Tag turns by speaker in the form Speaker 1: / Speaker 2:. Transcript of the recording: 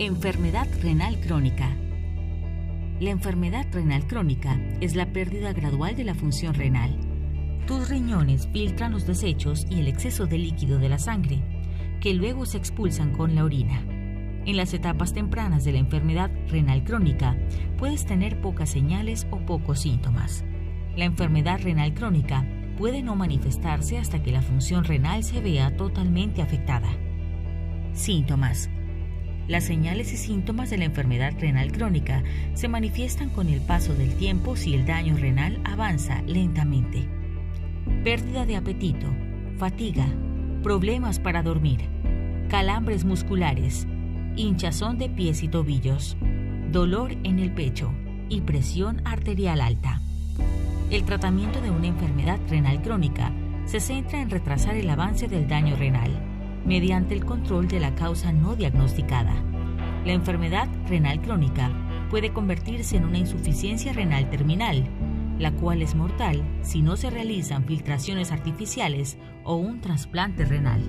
Speaker 1: Enfermedad renal crónica. La enfermedad renal crónica es la pérdida gradual de la función renal. Tus riñones filtran los desechos y el exceso de líquido de la sangre, que luego se expulsan con la orina. En las etapas tempranas de la enfermedad renal crónica puedes tener pocas señales o pocos síntomas. La enfermedad renal crónica puede no manifestarse hasta que la función renal se vea totalmente afectada. Síntomas las señales y síntomas de la enfermedad renal crónica se manifiestan con el paso del tiempo si el daño renal avanza lentamente. Pérdida de apetito, fatiga, problemas para dormir, calambres musculares, hinchazón de pies y tobillos, dolor en el pecho y presión arterial alta. El tratamiento de una enfermedad renal crónica se centra en retrasar el avance del daño renal mediante el control de la causa no diagnosticada. La enfermedad renal crónica puede convertirse en una insuficiencia renal terminal, la cual es mortal si no se realizan filtraciones artificiales o un trasplante renal.